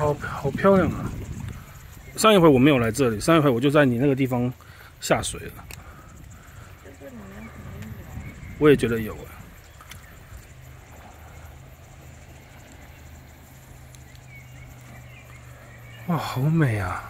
好好漂亮啊。上一回我没有来这里上一回我就在你那个地方下水了。我也觉得有啊。哇好美啊。